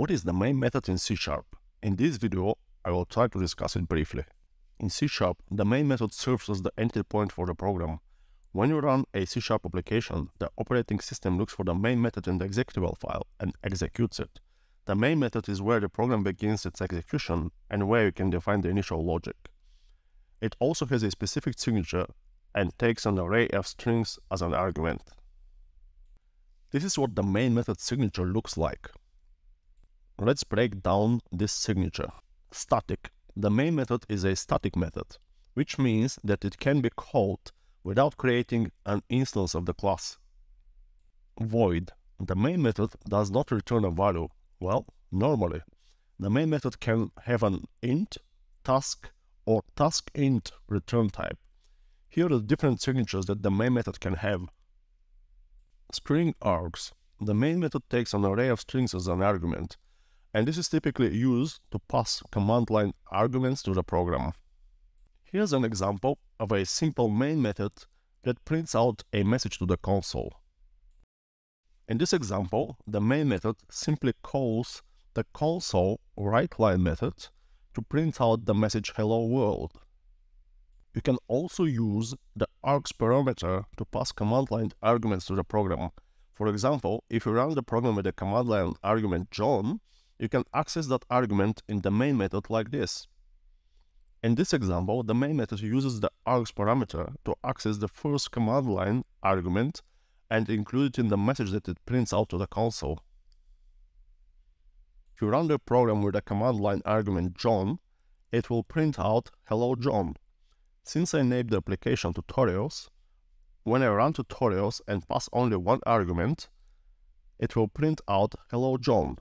What is the main method in C Sharp? In this video, I will try to discuss it briefly. In C Sharp, the main method serves as the entry point for the program. When you run a C Sharp application, the operating system looks for the main method in the executable file and executes it. The main method is where the program begins its execution and where you can define the initial logic. It also has a specific signature and takes an array of strings as an argument. This is what the main method signature looks like. Let's break down this signature. Static. The main method is a static method, which means that it can be called without creating an instance of the class. Void. The main method does not return a value. Well, normally. The main method can have an int, task, or task int return type. Here are the different signatures that the main method can have. String args. The main method takes an array of strings as an argument, and this is typically used to pass command line arguments to the program. Here's an example of a simple main method that prints out a message to the console. In this example, the main method simply calls the console writeLine method to print out the message hello world. You can also use the args parameter to pass command line arguments to the program. For example, if you run the program with the command line argument John, you can access that argument in the main method like this. In this example, the main method uses the args parameter to access the first command line argument and include it in the message that it prints out to the console. If you run the program with the command line argument John, it will print out hello John since I named the application tutorials, when I run tutorials and pass only one argument, it will print out hello John.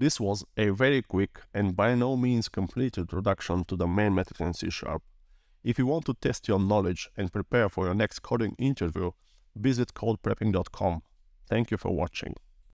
This was a very quick and by no means complete introduction to the main method in C Sharp. If you want to test your knowledge and prepare for your next coding interview, visit codeprepping.com. Thank you for watching.